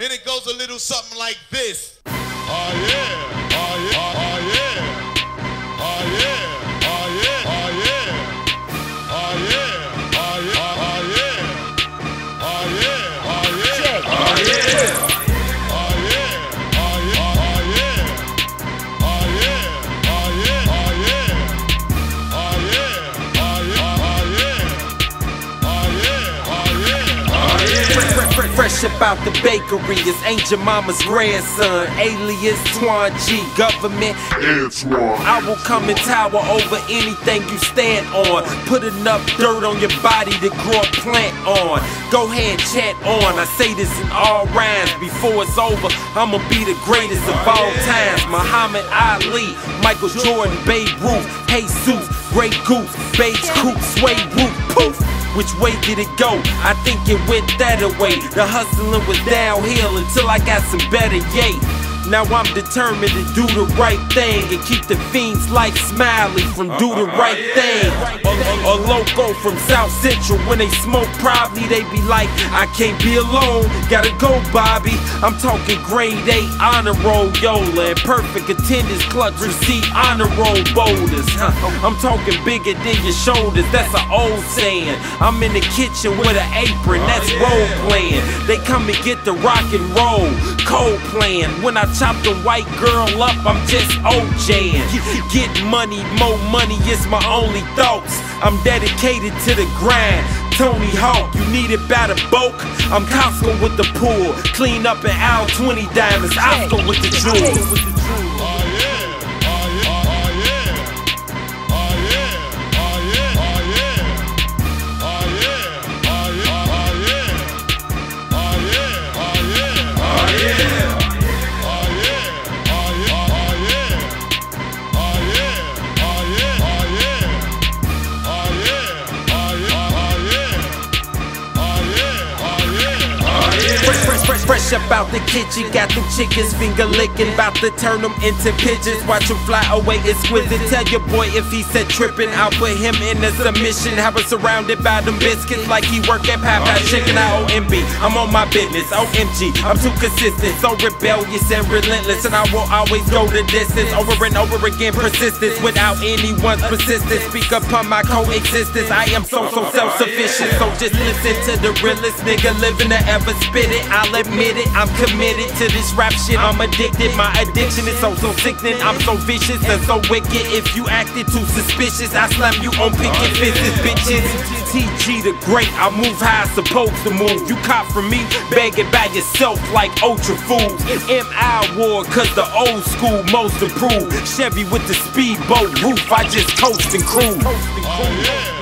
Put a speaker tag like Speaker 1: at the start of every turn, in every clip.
Speaker 1: And it goes a little something like this.
Speaker 2: Oh yeah, oh yeah, oh
Speaker 3: Fresh, about the bakery is Angel Mama's grandson, alias Twan G. Government. I will come and tower over anything you stand on. Put enough dirt on your body to grow a plant on. Go ahead, chat on. I say this in all rhymes. Before it's over, I'ma be the greatest of all times. Muhammad Ali, Michael Jordan, Babe Ruth, Jesus, Grey Goose, Beige Coupe, Sway Roof, poof. Which way did it go? I think it went that way. The hustling was downhill until I got some better yay. Now I'm determined to do the right thing and keep the fiends like Smiley from do the right thing. A, a- a loco from South Central when they smoke probably they be like, I can't be alone, gotta go Bobby. I'm talking grade 8 honor roll Yola and perfect attendance clutch receipt honor roll boulders. I'm talking bigger than your shoulders, that's an old saying. I'm in the kitchen with an apron, that's role playing. They come and get the rock and roll, cold playing. When I chop the white girl up, I'm just OJing. Get money, more money is my only thoughts. I'm dedicated to the grind. Tony Hawk, you need it by the bulk. I'm Costco with the pool. Clean up an Al 20 diamonds. Oscar with the jewels. Fresh, up out the kitchen. Got them chickens finger licking. About to turn them into pigeons. Watch them fly away exquisite. Tell your boy if he said tripping, I'll put him in a submission. Have us surrounded by them biscuits like he work at Popeye Chicken. I OMB. I'm on my business. OMG. I'm too consistent. So rebellious and relentless. And I will always go the distance. Over and over again. Persistence without anyone's persistence. Speak upon my coexistence. I am so, so self sufficient. So just listen to the realest nigga living to ever spit it. I'll admit it, I'm committed to this rap shit. I'm addicted, my addiction is so so sickening. I'm so vicious and so wicked. If you acted too suspicious, I slam you on picket fences, bitches. TG the great, I move how I supposed to move. You cop from me, beg it by yourself like Ultra Foods. MI War, cause the old school most approved. Chevy with the speedboat roof, I just coast and cruise.
Speaker 2: Oh,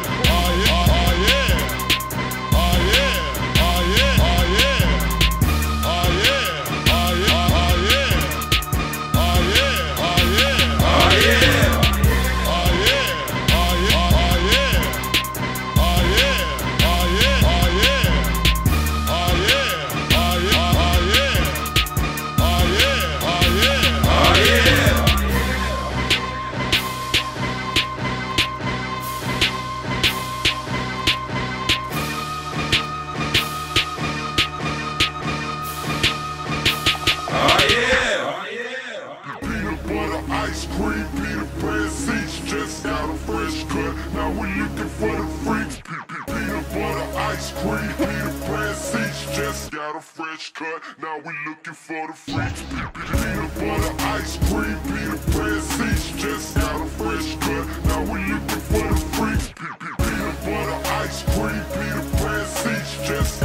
Speaker 2: we looking for the freaks. Pe- pe- Peanut butter ice cream, Peter Pan seats, just got a fresh cut. Now we looking for the freaks. Pe- pe- Peanut butter ice cream, Peter Pan seats, just got a fresh cut. Now we looking for the freaks. Pe- pe- Peanut butter ice cream, Peter Pan seats, just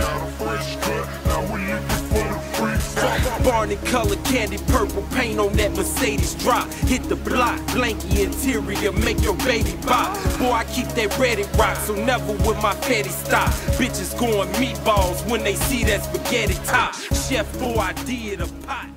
Speaker 3: Barney color candy purple paint on that Mercedes drop. Hit the block, blanky interior, make your baby pop. Boy, I keep that ready rock, so never with my petty stop. Bitches going meatballs when they see that spaghetti top. Chef boy, I did a pot.